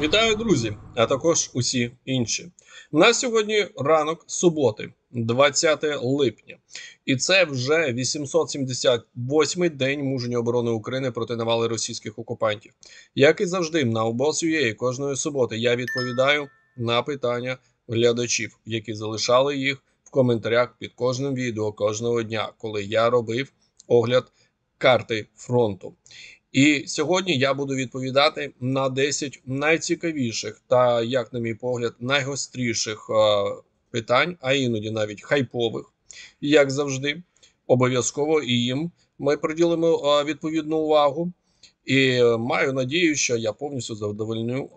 Вітаю, друзі, а також усі інші. У нас сьогодні ранок суботи, 20 липня, і це вже 878-й день мужньої оборони України проти навали російських окупантів. Як і завжди, на обоз.ua кожної суботи я відповідаю на питання глядачів, які залишали їх в коментарях під кожним відео кожного дня, коли я робив огляд карти фронту. І сьогодні я буду відповідати на 10 найцікавіших та, як, на мій погляд, найгостріших е, питань, а іноді навіть хайпових, як завжди. Обов'язково і їм ми приділимо е, відповідну увагу. І маю надію, що я повністю задовольню е,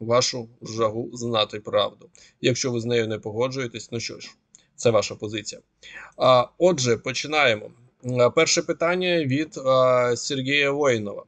вашу жагу знати правду. Якщо ви з нею не погоджуєтесь, ну що ж, це ваша позиція. А, Отже, починаємо. Е, перше питання від е, Сергія Воїнова.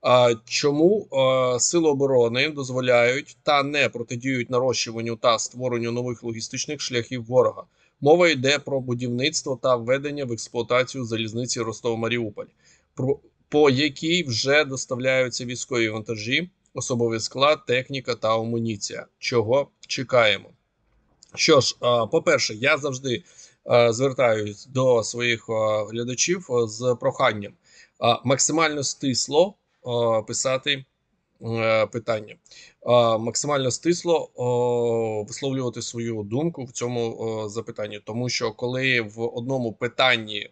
А чому е, сили оборони дозволяють та не протидіють нарощуванню та створенню нових логістичних шляхів ворога? Мова йде про будівництво та введення в експлуатацію залізниці Ростов-Маріуполь, про по якій вже доставляються військові вантажі, особовий склад, техніка та амуніція. Чого чекаємо? Що ж, е, по перше, я завжди Е, звертаюсь до своїх е, глядачів е, з проханням максимально стисло писати питання, максимально стисло висловлювати свою думку в цьому запитанні, тому що коли в одному питанні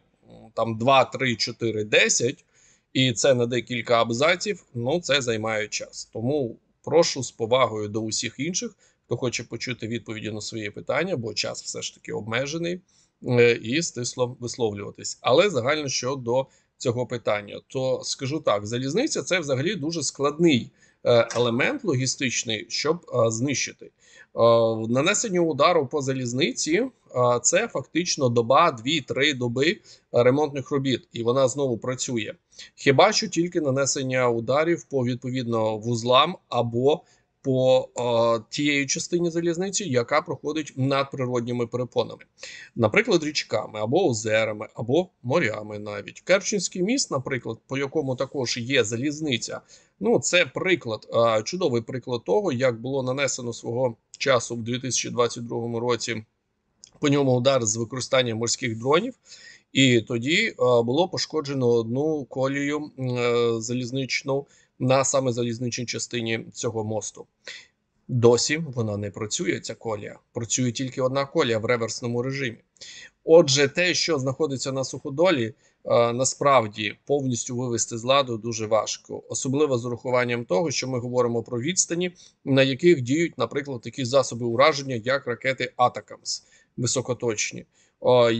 там 2, 3, 4, 10, і це на декілька абзаців, ну це займає час. Тому прошу з повагою до усіх інших, хто хоче почути відповіді на свої питання, бо час все ж таки обмежений. Е, і стисло висловлюватись. Але загально щодо цього питання, то скажу так: залізниця це взагалі дуже складний е, елемент логістичний, щоб е, знищити. Нанесення удару по залізниці це фактично доба, 2-3 доби ремонтних робіт, і вона знову працює. Хіба що тільки нанесення ударів по відповідно вузлам або по о, тієї частині залізниці, яка проходить над природніми перепонами, наприклад, річками або озерами, або морями. Навіть Керченський міст, наприклад, по якому також є залізниця. Ну, це приклад, о, чудовий приклад того, як було нанесено свого часу в 2022 році. По ньому удар з використанням морських дронів, і тоді було пошкоджено одну колію залізничну на саме залізничній частині цього мосту. Досі вона не працює. Ця колія. Працює тільки одна колія в реверсному режимі. Отже, те, що знаходиться на суходолі, е, насправді повністю вивести з ладу дуже важко, особливо з урахуванням того, що ми говоримо про відстані, на яких діють, наприклад, такі засоби ураження, як ракети Атакамс високоточні.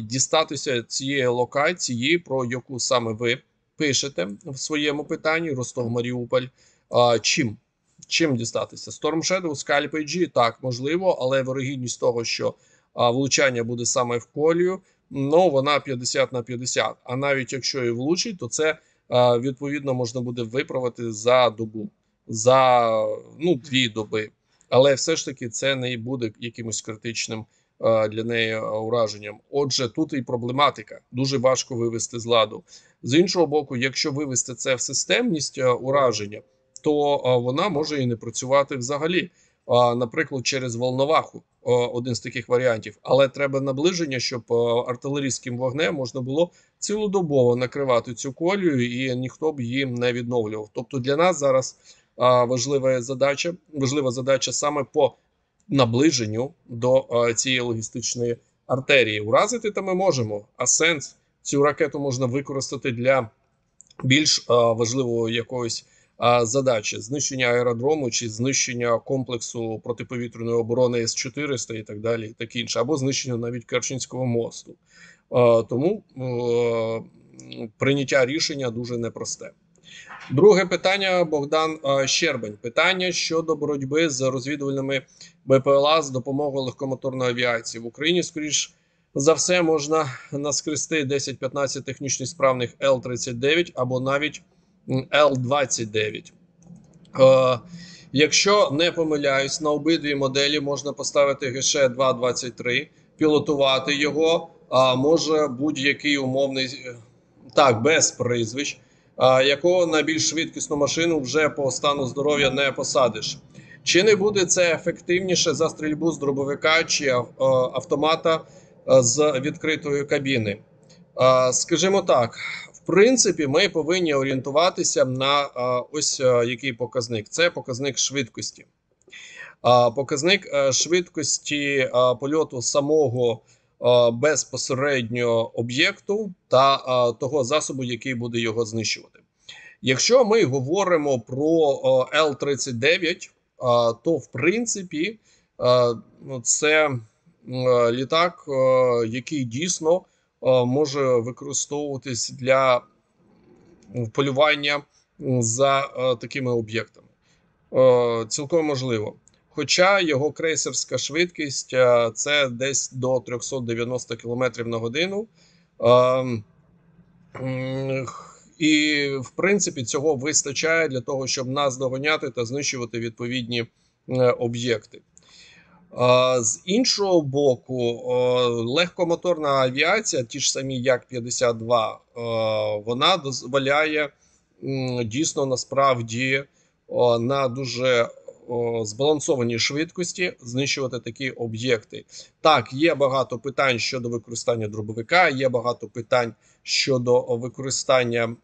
Дістатися цієї локації, про яку саме ви пишете в своєму питанні Ростов Маріуполь. Чим Чим дістатися? Storm Shadow, Scalp AG, так можливо, але вирогідність того, що влучання буде саме в колію, ну вона 50 на 50. А навіть якщо і влучить, то це відповідно можна буде виправити за добу, за ну дві доби. Але все ж таки це не буде якимось критичним. Для неї ураженням. Отже, тут і проблематика дуже важко вивести з ладу. З іншого боку, якщо вивести це в системність ураження, то вона може і не працювати взагалі. Наприклад, через волноваху один з таких варіантів, але треба наближення, щоб артилерійським вогнем можна було цілодобово накривати цю колію, і ніхто б її не відновлював. Тобто для нас зараз важлива задача, важлива задача саме по наближенню до цієї логістичної артерії. Уразити то ми можемо, а сенс цю ракету можна використати для більш важливого якоїсь задачі знищення аеродрому чи знищення комплексу протиповітряної оборони С 400 і так далі, і таке інше, або знищення навіть Керченського мосту. Тому прийняття рішення дуже непросте. Друге питання Богдан Щербань. Питання щодо боротьби з розвідувальними БПЛА з допомогою легкомоторної авіації в Україні. Скоріш за все можна наскрести 10-15 технічно справних Л-39 або навіть Л-29. Е, Якщо не помиляюсь, на обидві моделі можна поставити ГШ 223, пілотувати його, а може будь-який умовний е, так, без прізвищ, якого на більш швидкісну машину вже по стану здоров'я не посадиш. Чи не буде це ефективніше за стрільбу з дробовика чи автомата з відкритої кабіни? Скажімо так, в принципі, ми повинні орієнтуватися на ось який показник: це показник швидкості. Показник е, швидкості польоту самого безпосередньо об'єкту та е, того засобу, який буде його знищувати. Якщо ми говоримо про е, Л-39, е, то в принципі е, ну, це е, літак, е, який дійсно е, може використовуватись для полювання за е, такими об'єктами. Е, Цілком можливо. Хоча його крейсерська швидкість е, це десь до 390 км на годину. Ем, І, в принципі, цього вистачає для того, щоб нас доганяти та знищувати відповідні е, об'єкти. З іншого боку, е, легкомоторна авіація, ті ж самі Як-52, е, вона дозволяє дійсно насправді на дуже о, збалансованій швидкості знищувати такі об'єкти. Так, є багато питань щодо використання дробовика, є багато питань щодо використання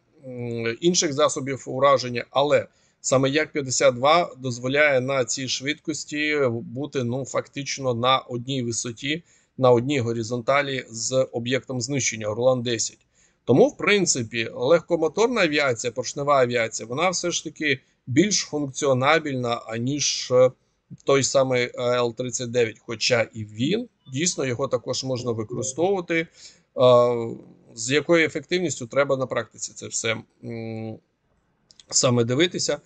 інших засобів ураження, але саме Як-52 дозволяє на цій швидкості бути ну фактично на одній висоті, на одній горизонталі з об'єктом знищення Орлан 10. Тому, в принципі, легкомоторна авіація, поршнева авіація, вона все ж таки більш функціонабельна, аніж е, той самий е, Л-39. Хоча і він дійсно його також можна використовувати. Е, З якою ефективністю треба на практиці це все саме дивитися.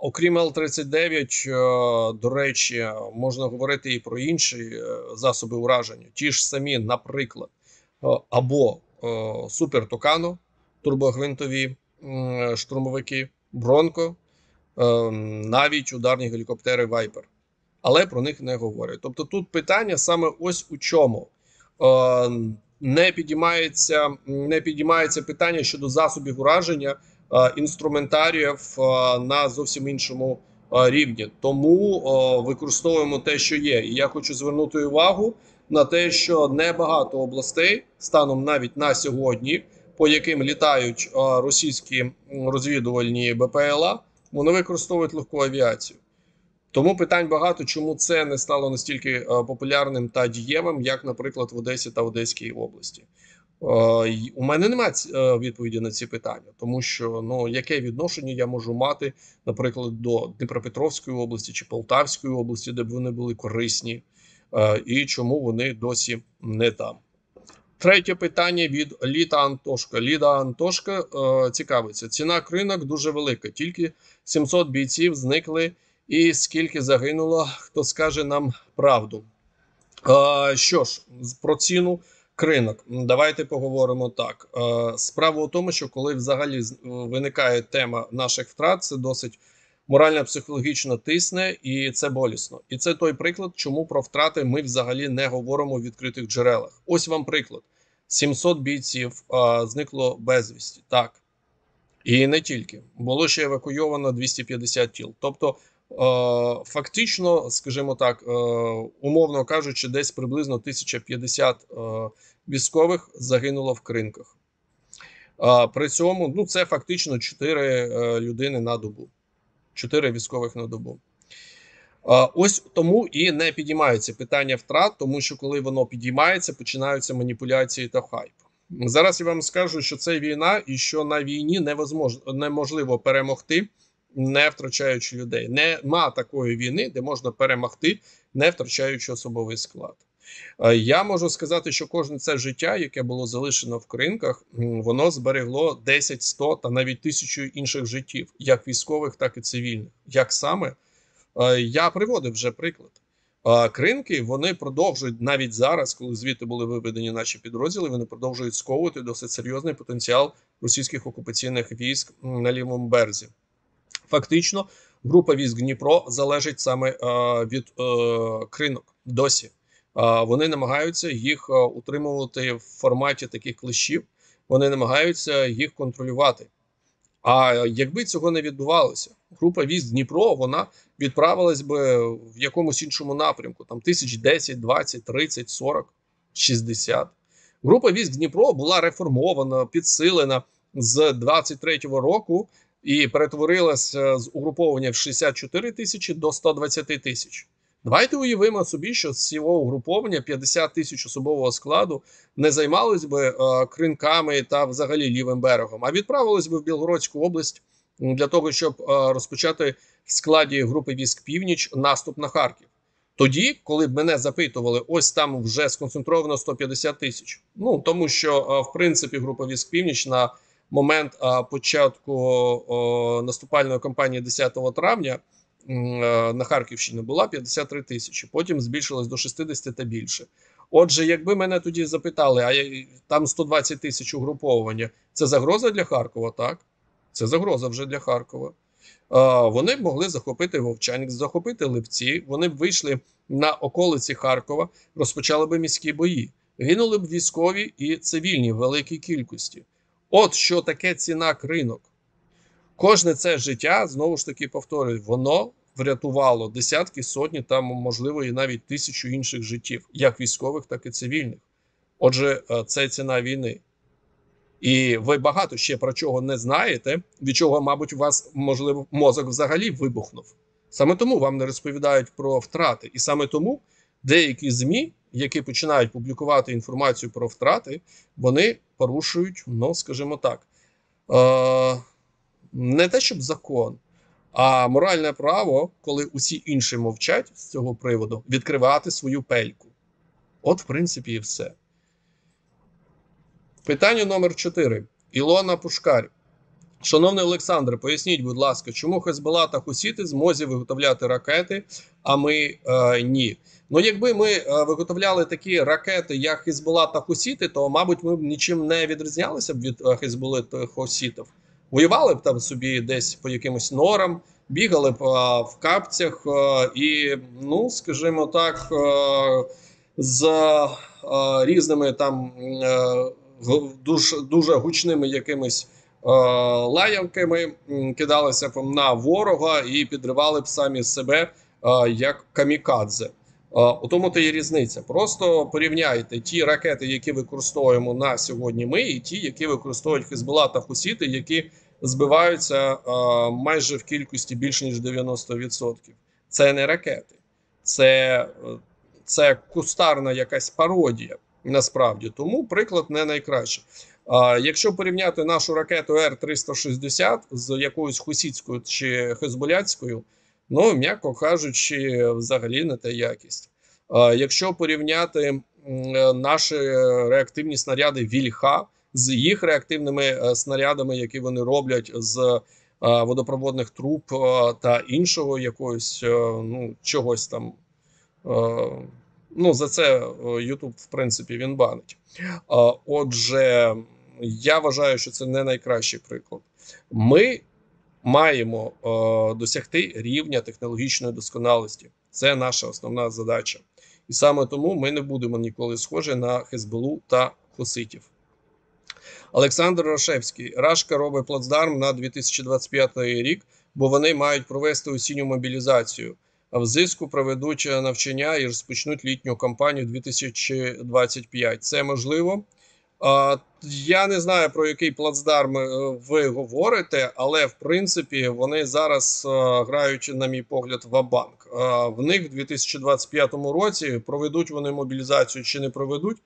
Окрім Л-39, е, до речі, можна говорити і про інші засоби ураження. Ті ж самі, наприклад, або Супер Токано, турбогвинтові штурмовики, Бронко, навіть ударні гелікоптери Viper. Але про них не говорять. Тобто тут питання саме ось у чому. Е, Не підіймається, не підіймається питання щодо засобів ураження е, інструментаріїв е, на зовсім іншому е, рівні. Тому використовуємо те, що є. І я хочу звернути увагу на те, що небагато областей станом навіть на сьогодні, по яким літають російські розвідувальні БПЛА, вони використовують легку авіацію. Тому питань багато, чому це не стало настільки е, популярним та дієвим, як, наприклад, в Одесі та Одеській області. Е, У мене немає е, відповіді на ці питання, тому що ну яке відношення я можу мати, наприклад, до Дніпропетровської області чи Полтавської області, де б вони були корисні, і чому вони досі не там. Третє питання від Літа Антошка. Ліда Антошка е, цікавиться. Ціна кринок дуже велика. Тільки 700 бійців зникли. І скільки загинуло, хто скаже нам правду. Е, що ж, про ціну кринок. Давайте поговоримо так. Е, справа у тому, що коли взагалі виникає тема наших втрат, це досить морально-психологічно тисне і це болісно. І це той приклад, чому про втрати ми взагалі не говоримо в відкритих джерелах. Ось вам приклад: 700 бійців е, зникло безвісті. Так. І не тільки було ще евакуйовано 250 тіл. Тобто, фактично, скажімо так, умовно кажучи, десь приблизно 1050 е, військових загинуло в кринках. А при цьому ну, це фактично 4 е, людини на добу, 4 військових на добу. Ось тому і не підіймаються питання втрат, тому що коли воно підіймається, починаються маніпуляції та хайп. Зараз я вам скажу, що це війна, і що на війні неможливо перемогти, не втрачаючи людей. Нема такої війни, де можна перемогти, не втрачаючи особовий склад. Е, Я можу сказати, що кожне це життя, яке було залишено в кринках, воно зберегло 10, 100 та навіть тисячу інших життів, як військових, так і цивільних. Як саме Е, я приводив вже приклад. Е, Кринки вони продовжують навіть зараз, коли звідти були виведені наші підрозділи, вони продовжують сковувати досить серйозний потенціал російських окупаційних військ на лівому березі. Фактично, група військ Дніпро залежить саме від кринок досі. Е, вони намагаються їх е, утримувати в форматі таких клещів, вони намагаються їх контролювати. А якби цього не відбувалося, група військ Дніпро вона відправилась би в якомусь іншому напрямку, там тисяч 10, 20, 30, 40, 60. Група військ Дніпро була реформована, підсилена з 23-го року і перетворилася з угруповання в 64 тисячі до 120 тисяч. Давайте уявимо собі, що з цього угруповання 50 тисяч особового складу не займались би е, кринками та взагалі лівим берегом, а відправились би в Білгородську область для того, щоб е, розпочати в складі групи військ Північ наступ на Харків. Тоді, коли б мене запитували, ось там вже сконцентровано 150 тисяч. Ну тому що е, в принципі група військ Північ на момент е, початку наступальної кампанії 10 травня на Харківщині була 53 тисячі. Потім збільшилось до 60 та більше. Отже, якби мене тоді запитали, а там 120 тисяч угруповування, це загроза для Харкова? Так, це загроза вже для Харкова. Вони б могли захопити Вовчанськ, захопити Липці. Вони б вийшли на околиці Харкова, розпочали б міські бої. Гинули б військові і цивільні в великій кількості. От що таке ціна ринок. Кожне це життя, знову ж таки повторюю, воно врятувало десятки, сотні, там, можливо, і навіть тисячу інших життів, як військових, так і цивільних. Отже, е, це ціна війни. І ви багато ще про чого не знаєте, від чого, мабуть, у вас, можливо, мозок взагалі вибухнув. Саме тому вам не розповідають про втрати. І саме тому деякі ЗМІ, які починають публікувати інформацію про втрати, вони порушують, ну, скажімо так, е- не те, щоб закон, а моральне право, коли усі інші мовчать з цього приводу, відкривати свою пельку. От, в принципі, і все. Питання номер 4. Ілона Пушкар. Шановний Олександре, поясніть, будь ласка, чому Хезбола та Хусіти змозі виготовляти ракети, а ми е, ні. Ну, якби ми е, виготовляли такі ракети, як Хезбола та Хусіти, то, мабуть, ми б нічим не відрізнялися б від е, Хезболи та Хусітів. Воювали б там собі десь по якимось норам, бігали б в капцях і, ну, скажімо так, з різними там а, дуже, дуже гучними якимись а, лаянками кидалися б на ворога і підривали б самі себе як камікадзе. У тому то є різниця. Просто порівняйте ті ракети, які використовуємо на сьогодні. Ми, і ті, які використовують Хезбола та Хусіти, які збиваються майже в кількості більше ніж 90%. Це не ракети, це, це кустарна якась пародія. Насправді, тому приклад не найкращий. Якщо порівняти нашу ракету Р-360 з якоюсь хусіцькою чи хезболяцькою, ну м'яко кажучи, взагалі не та якість. Якщо порівняти наші реактивні снаряди Вільха з їх реактивними е, снарядами, які вони роблять з е, водопроводних труб е, та іншого якогось ну чогось там. Ну, за це Ютуб, в принципі, він банить. Отже, я вважаю, що це не найкращий приклад. Ми маємо досягти рівня технологічної досконалості. Це наша основна задача. І саме тому ми не будемо ніколи схожі на Хезболу та Хоситів. Олександр Рашевський Рашка робить плацдарм на 2025 рік, бо вони мають провести осінню мобілізацію. А взиску проведуть навчання і розпочнуть літню кампанію 2025. Це можливо. Я не знаю про який плацдарм е, ви говорите, але в принципі вони зараз граючи, грають, на мій погляд, в банк В них в 2025 році проведуть вони мобілізацію чи не проведуть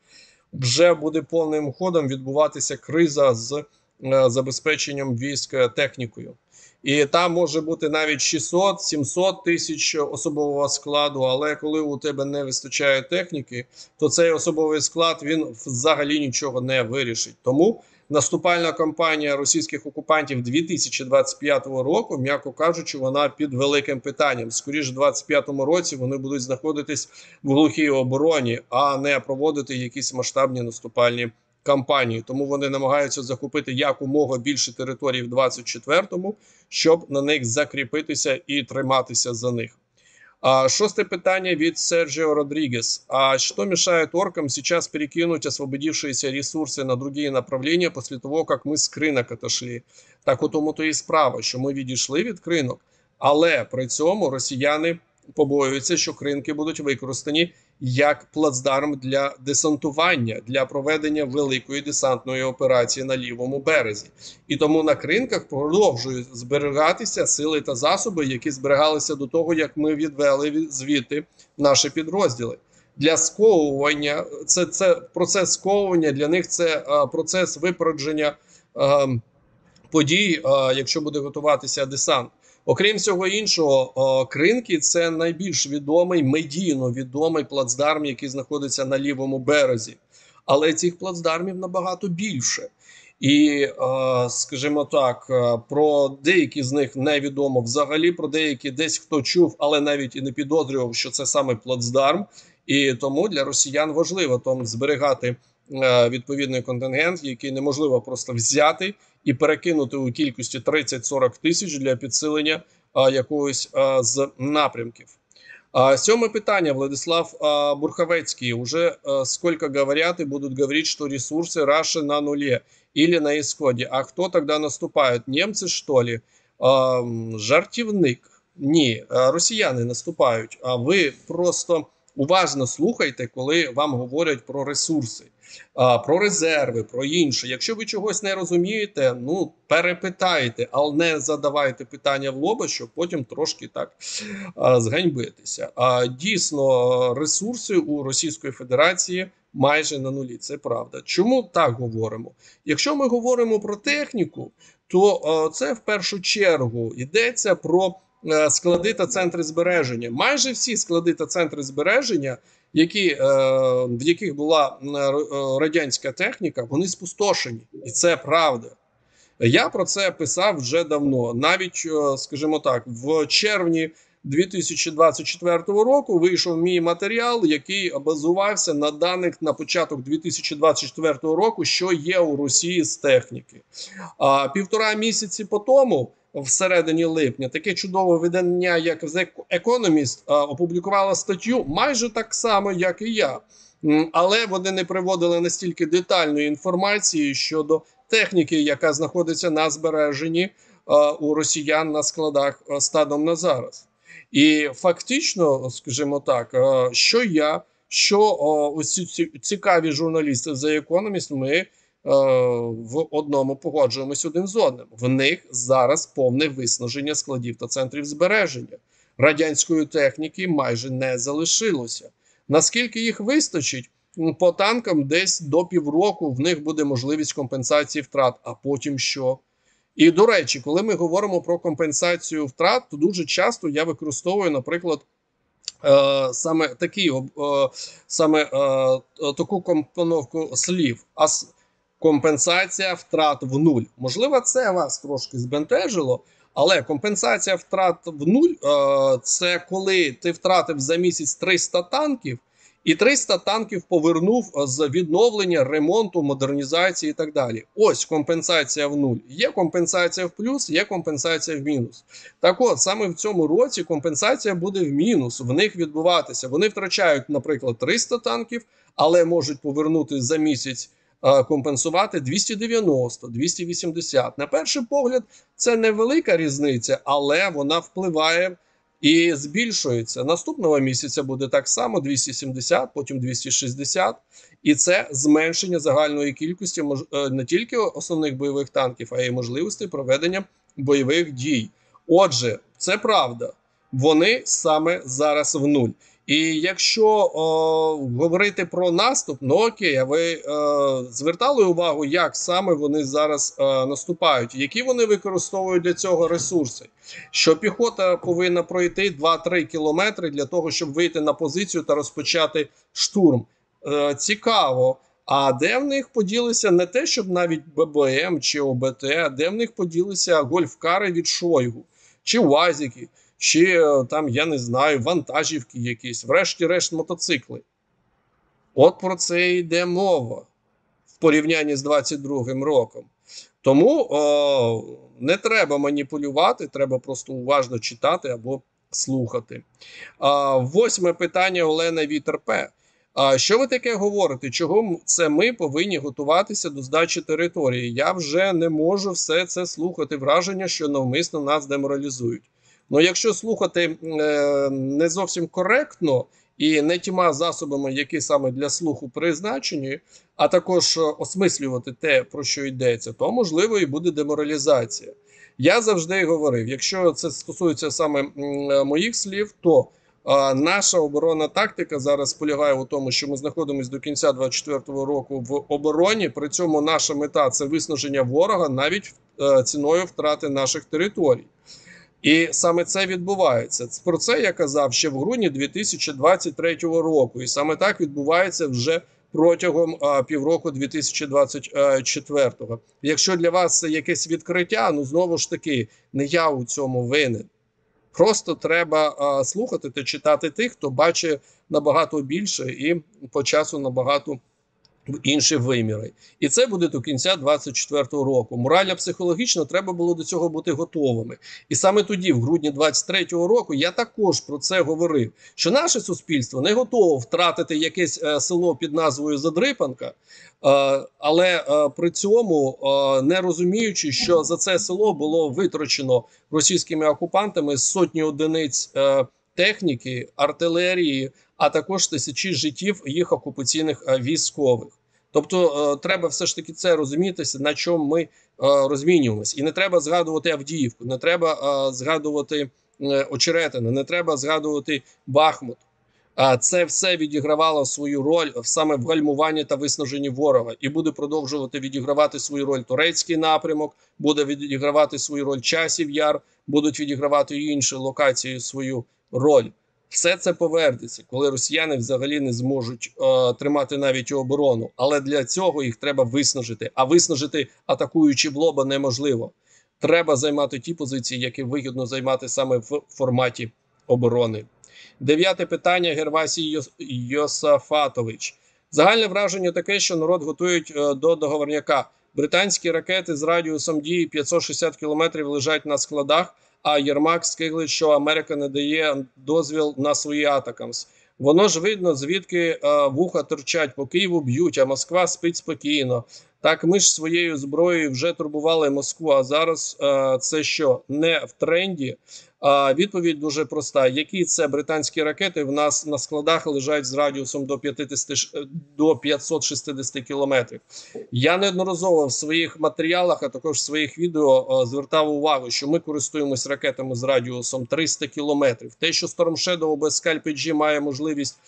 вже буде повним ходом відбуватися криза з е, забезпеченням військ е, технікою. І там може бути навіть 600-700 тисяч особового складу. Але коли у тебе не вистачає техніки, то цей особовий склад він взагалі нічого не вирішить. Тому наступальна кампанія російських окупантів 2025 року, м'яко кажучи, вона під великим питанням. Скоріше, в 2025 році вони будуть знаходитись в глухій обороні, а не проводити якісь масштабні наступальні кампанії. Тому вони намагаються захопити якомога більше територій в 24-му, щоб на них закріпитися і триматися за них. А, шестое питание від Серджио Родригес. А что мешает оркам сейчас перекинуть освободившиеся ресурсы на другие направления после того, как ми з кринок отошли? Так у тому то і справа, що ми відійшли від кринок, але при цьому росіяни побоюються, що кринки будуть використані як плацдарм для десантування для проведення великої десантної операції на лівому березі, і тому на кринках продовжують зберігатися сили та засоби, які зберігалися до того, як ми відвели звідти наші підрозділи. Для сковування це це процес сковування. Для них це а, процес випередження а, подій, а, якщо буде готуватися десант. Окрім всього іншого, кринки це найбільш відомий медійно відомий плацдарм, який знаходиться на лівому березі. Але цих плацдармів набагато більше. І, скажімо так, про деякі з них невідомо взагалі. Про деякі десь хто чув, але навіть і не підозрював, що це саме плацдарм. І тому для росіян важливо там зберігати Е, відповідний контингент, який неможливо просто взяти і перекинути у кількості 30-40 тисяч для підсилення е, якогось е, з напрямків. А, Сьоме питання, Владислав Бурховецький. Уже сколько говорят и будут говорить, что ресурсы Раши на нуле или на исходе. А кто тогда наступает? Немцы, что ли? Жартівник. Ні, росіяни наступають. А ви просто уважно слухайте, коли вам говорять про ресурси про резерви, про інше. Якщо ви чогось не розумієте, ну перепитайте, але не задавайте питання в лоба, щоб потім трошки так зганьбитися. А дійсно ресурси у Російської Федерації. Майже на нулі, це правда. Чому так говоримо? Якщо ми говоримо про техніку, то це в першу чергу йдеться про склади та центри збереження. Майже всі склади та центри збереження які, е, в яких була е, радянська техніка, вони спустошені, і це правда. Я про це писав вже давно. Навіть, е, скажімо так, в червні 2024 року вийшов мій матеріал, який базувався на даних на початок 2024 року, що є у Росії з техніки. А півтора місяці по тому всередині липня таке чудове видання, як The Economist, опублікувало статтю майже так само, як і я. Але вони не приводили настільки детальної інформації щодо техніки, яка знаходиться на збереженні у росіян на складах станом на зараз. І фактично, скажімо так, що я, що ці цікаві журналісти The Economist, ми Е, в одному погоджуємось один з одним. В них зараз повне виснаження складів та центрів збереження. Радянської техніки майже не залишилося. Наскільки їх вистачить? По танкам десь до півроку в них буде можливість компенсації втрат, а потім що? І до речі, коли ми говоримо про компенсацію втрат, то дуже часто я використовую, наприклад, е, саме такі, е, саме е, таку компоновку слів. А компенсація втрат в нуль. Можливо, це вас трошки збентежило, але компенсація втрат в нуль це коли ти втратив за місяць 300 танків. І 300 танків повернув з відновлення, ремонту, модернізації і так далі. Ось компенсація в нуль. Є компенсація в плюс, є компенсація в мінус. Так от саме в цьому році компенсація буде в мінус. В них відбуватися. Вони втрачають, наприклад, 300 танків, але можуть повернути за місяць компенсувати 290, 280. На перший погляд, це невелика різниця, але вона впливає і збільшується. Наступного місяця буде так само: 270, потім 260. І це зменшення загальної кількості е, не тільки основних бойових танків, а й можливостей проведення бойових дій. Отже, це правда. Вони саме зараз в нуль. І якщо о, говорити про наступ, ну а ви о, звертали увагу, як саме вони зараз о, наступають, які вони використовують для цього ресурси? Що піхота повинна пройти 2-3 кілометри для того, щоб вийти на позицію та розпочати штурм? Е, цікаво. А де в них поділися не те, щоб навіть ББМ чи ОБТ, а де в них поділися гольфкари від Шойгу чи Уазіки? Чи е, там, я не знаю, вантажівки якісь, врешті-решт, мотоцикли. От про це йде мова в порівнянні з 22 роком. Тому о, не треба маніпулювати, треба просто уважно читати або слухати. А, Восьме питання Олена Вітер П. А що ви таке говорите? Чого це ми повинні готуватися до здачі території? Я вже не можу все це слухати. Враження, що навмисно нас деморалізують. Ну, якщо слухати е, не зовсім коректно і не тіма засобами, які саме для слуху призначені, а також е, осмислювати те, про що йдеться, то можливо і буде деморалізація. Я завжди говорив: якщо це стосується саме е, моїх слів, то наша оборонна тактика зараз полягає у тому, що ми знаходимося до кінця 2024 року в обороні. При цьому наша мета це виснаження ворога навіть ціною втрати наших територій. І саме це відбувається. Про це я казав ще в грудні 2023 року, і саме так відбувається вже протягом а, півроку 2024. Якщо для вас це якесь відкриття, ну знову ж таки, не я у цьому винен. Просто треба а, слухати та читати тих, хто бачить набагато більше і по часу набагато в інші виміри. І це буде до кінця 24-го року. Морально психологічно треба було до цього бути готовими. І саме тоді, в грудні 23-го року, я також про це говорив: що наше суспільство не готово втратити якесь е, село під назвою Задрипанка, е, але е, при цьому е, не розуміючи, що за це село було витрачено російськими окупантами сотні одиниць. Е, Техніки, артилерії, а також тисячі життів їх окупаційних е, військових. Тобто е, треба все ж таки це розуміти, на чому ми е, розмінюємось. І не треба згадувати Авдіївку, не треба згадувати Очеретина, не треба згадувати Бахмут. А це все відігравало свою роль саме в гальмуванні та виснаженні ворога, і буде продовжувати відігравати свою роль турецький напрямок, буде відігравати свою роль часів яр, будуть відігравати інші локації свою роль. Все це повернеться, коли росіяни взагалі не зможуть е, тримати навіть оборону. Але для цього їх треба виснажити. А виснажити, атакуючи в лоба, неможливо. Треба займати ті позиції, які вигідно займати саме в форматі оборони. Дев'яте питання Гервасій Йос- Йосафатович. Загальне враження таке, що народ готують е, до договорняка. Британські ракети з радіусом дії 560 кілометрів лежать на складах. А Єрмак скиглить, що Америка не дає дозвіл на свої атакамс. Воно ж видно, звідки е, вуха торчать по Києву б'ють, а Москва спить спокійно. Так ми ж своєю зброєю вже турбували Москву. А зараз е, це що не в тренді? А відповідь дуже проста: які це британські ракети в нас на складах лежать з радіусом до 50, ш- до 560 кілометрів. Я неодноразово в своїх матеріалах, а також в своїх відео е, звертав увагу, що ми користуємось ракетами з радіусом 300 кілометрів. Те, що Storm Shadow без G має можливість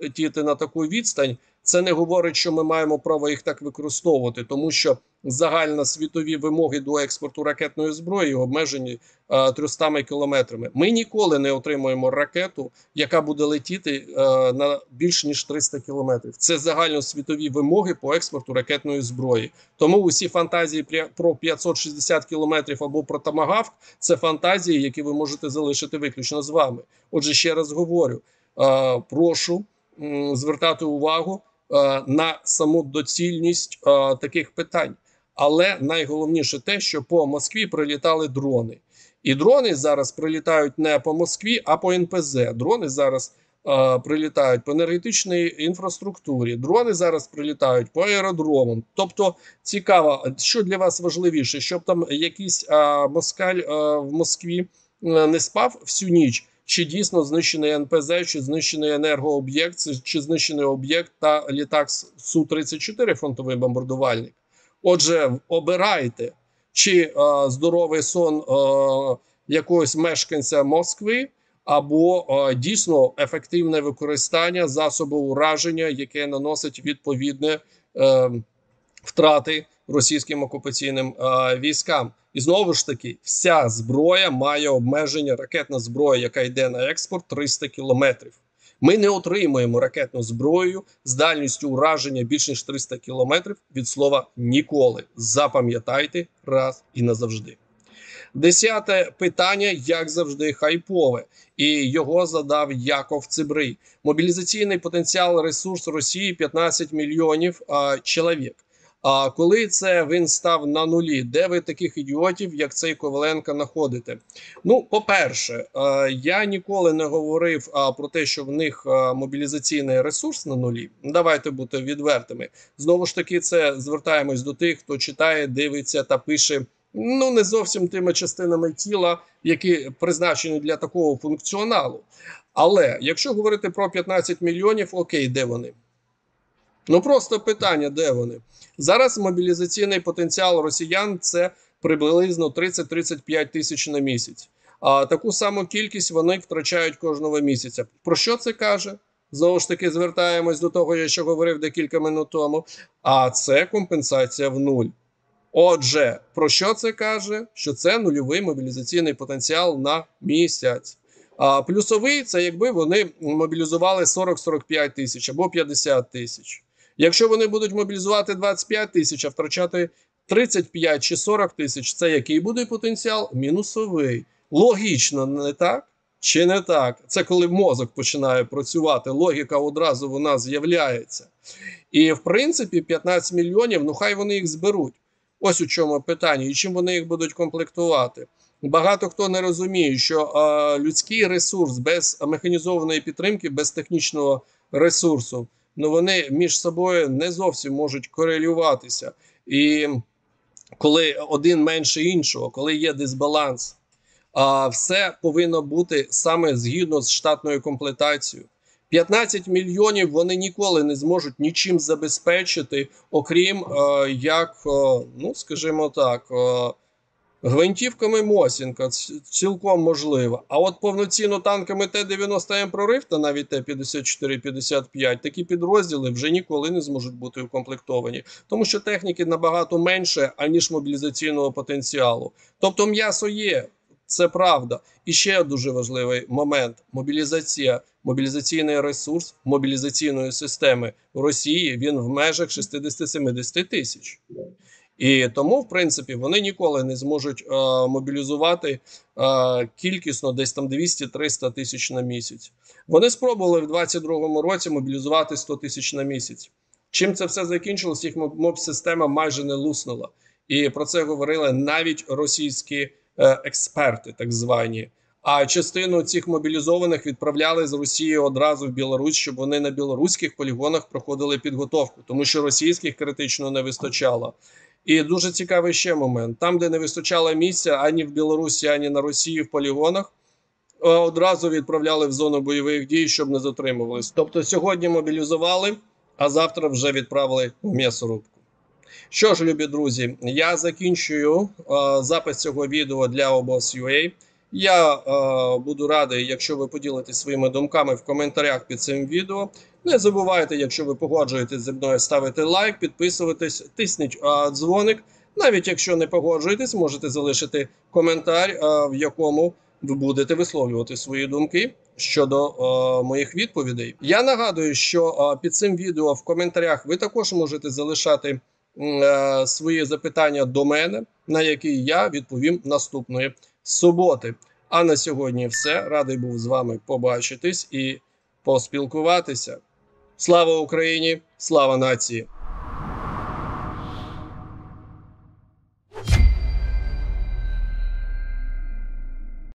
летіти на таку відстань, це не говорить, що ми маємо право їх так використовувати, тому що загальносвітові вимоги до експорту ракетної зброї обмежені е, 300 кілометрами. Ми ніколи не отримуємо ракету, яка буде летіти е, на більш ніж 300 кілометрів. Це загальносвітові вимоги по експорту ракетної зброї. Тому усі фантазії про 560 кілометрів або про Тамагавк – це фантазії, які ви можете залишити виключно з вами. Отже, ще раз говорю: е, прошу звертати увагу на саму доцільність е, таких питань. Але найголовніше те, що по Москві прилітали дрони. І дрони зараз прилітають не по Москві, а по НПЗ. Дрони зараз е, прилітають по енергетичній інфраструктурі. Дрони зараз прилітають по аеродромам. Тобто цікаво, що для вас важливіше, щоб там якийсь е, москаль е, в Москві е, не спав всю ніч. Чи дійсно знищений НПЗ, чи знищений енергооб'єкт, чи- знищений об'єкт та літак Су-34 фронтовий бомбардувальник? Отже, обирайте, чи е, здоровий сон е, якогось мешканця Москви, або е, дійсно ефективне використання засобу ураження, яке наносить відповідне е, втрати російським окупаційним е, військам. І знову ж таки, вся зброя має обмеження. Ракетна зброя, яка йде на експорт, 300 кілометрів. Ми не отримуємо ракетну зброю з дальністю ураження більш ніж 300 кілометрів від слова ніколи. Запам'ятайте раз і назавжди. Десяте питання, як завжди, хайпове, і його задав Яков Цибрий. Мобілізаційний потенціал ресурс Росії 15 мільйонів а, чоловік. А коли це він став на нулі, де ви таких ідіотів, як цей Коваленко, знаходите? Ну, по-перше, е, я ніколи не говорив про те, що в них е, мобілізаційний ресурс на нулі. Давайте бути відвертими. Знову ж таки, це звертаємось до тих, хто читає, дивиться та пише. Ну, не зовсім тими частинами тіла, які призначені для такого функціоналу. Але якщо говорити про 15 мільйонів, окей, де вони? Ну просто питання, де вони? Зараз мобілізаційний потенціал росіян це приблизно 30-35 тисяч на місяць. А таку саму кількість вони втрачають кожного місяця. Про що це каже? Знову ж таки, звертаємось до того, що говорив декілька минут тому. А це компенсація в нуль. Отже, про що це каже? Що це нульовий мобілізаційний потенціал на місяць. А плюсовий це якби вони мобілізували 40-45 тисяч або 50 тисяч. Якщо вони будуть мобілізувати 25 тисяч, а втрачати 35 чи 40 тисяч, це який буде потенціал? Мінусовий. Логічно, не так? Чи не так? Це коли мозок починає працювати, логіка одразу вона з'являється. І в принципі, 15 мільйонів, ну хай вони їх зберуть. Ось у чому питання, і чим вони їх будуть комплектувати. Багато хто не розуміє, що е, людський ресурс без механізованої підтримки, без технічного ресурсу, ну вони між собою не зовсім можуть корелюватися. І коли один менше іншого, коли є дисбаланс, а все повинно бути саме згідно з штатною комплектацією. 15 мільйонів вони ніколи не зможуть нічим забезпечити, окрім е, як, е, ну скажімо так, е, гвинтівками Мосінка, цілком можливо. А от повноцінно танками Т-90М прорив та навіть Т-54-55, такі підрозділи вже ніколи не зможуть бути укомплектовані, тому що техніки набагато менше, аніж мобілізаційного потенціалу. Тобто м'ясо є. Це правда. І ще дуже важливий момент: мобілізація, мобілізаційний ресурс мобілізаційної системи в Росії він в межах 60-70 тисяч. І тому, в принципі, вони ніколи не зможуть е, мобілізувати е, кількісно десь там 200-300 тисяч на місяць. Вони спробували в 2022 році мобілізувати 100 тисяч на місяць. Чим це все закінчилось, їх моб- моб-система майже не луснула. І про це говорили навіть російські е, експерти, так звані. А частину цих мобілізованих відправляли з Росії одразу в Білорусь, щоб вони на білоруських полігонах проходили підготовку, тому що російських критично не вистачало. І дуже цікавий ще момент: там, де не вистачало місця ані в Білорусі, ані на Росії в полігонах, е, одразу відправляли в зону бойових дій, щоб не затримувались. Тобто сьогодні мобілізували, а завтра вже відправили в м'ясорубку. Що ж, любі друзі, я закінчую е, запис цього відео для обос.ua. Я е, буду радий, якщо ви поділитесь своїми думками в коментарях під цим відео. Не забувайте, якщо ви погоджуєтесь зі мною, ставити лайк, підписуватись, тисніть е, дзвоник. Навіть якщо не погоджуєтесь, можете залишити коментар, е, в якому ви будете висловлювати свої думки щодо е, моїх відповідей. Я нагадую, що е, під цим відео в коментарях ви також можете залишати м, е, свої запитання до мене, на які я відповім наступної суботи. А на сьогодні все. Радий був з вами побачитись і поспілкуватися. Слава Україні! Слава нації!